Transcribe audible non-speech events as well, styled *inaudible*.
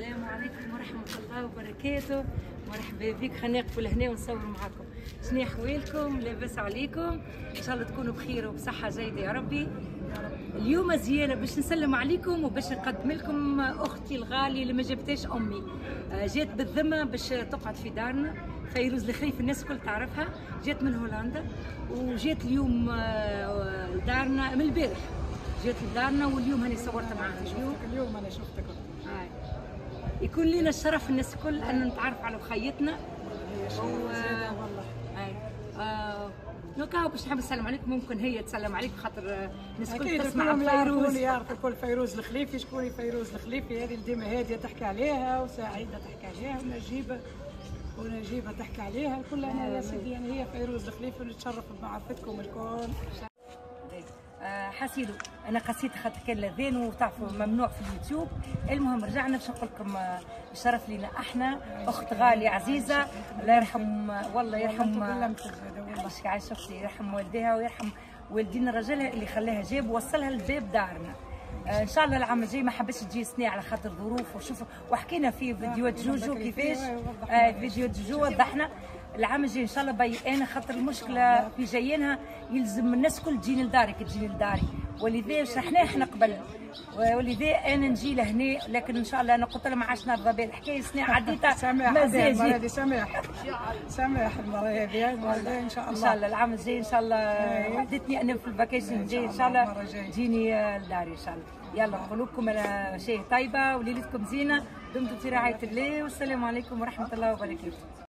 السلام عليكم ورحمة الله وبركاته. مرحبا بك. خلينا نقفوا لهنا ونصور معكم شنو احوالكم لاباس عليكم. إن شاء الله تكونوا بخير وبصحة جيدة يا ربي. اليوم زيارة باش نسلم عليكم وباش نقدم لكم أختي الغالية اللي ما جابتهاش أمي. آه، جات بالذمة باش تقعد في دارنا. فيروز الخريف الناس الكل تعرفها. جات من هولندا وجات اليوم آه، لدارنا من البارح. جات لدارنا واليوم هاني صورت معاها. اليوم اليوم أنا شفتك. يكون لنا الشرف الناس الكل أن نتعرف على خيتنا و... آه... نوكا باش نحب نسلم عليك ممكن هي تسلم عليك خاطر آه، الناس الكل تسمع فيروز يعرفوا كل فيروز الخليفي. شكون فيروز الخليفي؟ هذه اللي ديما هادية تحكي عليها وسعيدة تحكي عليها ونجيبه ونجيبة تحكي عليها. كلها يا سيدي يعني هي فيروز الخليفي اللي تشرف بمعرفتكم الكل. آه، حسيدو. أنا قصيت خاطر كان لذان وتعرفوا ممنوع في اليوتيوب. المهم رجعنا باش نقول لكم آه، الشرف لينا أحنا أخت غالية عزيزة. الله يرحم والله يرحم والله. الله عايشه شفتي يرحم والديها ويرحم والدينا رجلها اللي خلاها جاب ووصلها لباب دارنا. آه، إن شاء الله العام الجاي ما حبش تجي سنة على خاطر ظروف وشوفوا وحكينا في فيديوهات جوجو كيفاش آه، فيديوهات جوجو وضحنا. العام الجاي إن شاء الله بيان خاطر المشكلة في جايينها يلزم الناس الكل تجيني لداري كي تجيني لداري ولذا شرحناه إحنا قبل. ولذا أنا نجي لهنا لكن إن شاء الله أنا قلت عادش نرضى بها الحكاية سنة عديتها. *laughs* سامح ما هذه سامح. سامح المرة هذه إن شاء إن الله شاء الله العام الجاي إن شاء الله ودتني أنا في ال vacation الجاي. إن شاء الله. تجيني لداري إن شاء الله. يلا قلوبكم شيء طيبة وليلتكم زينة. دمتم في رعاية الله. والسلام عليكم ورحمة الله وبركاته.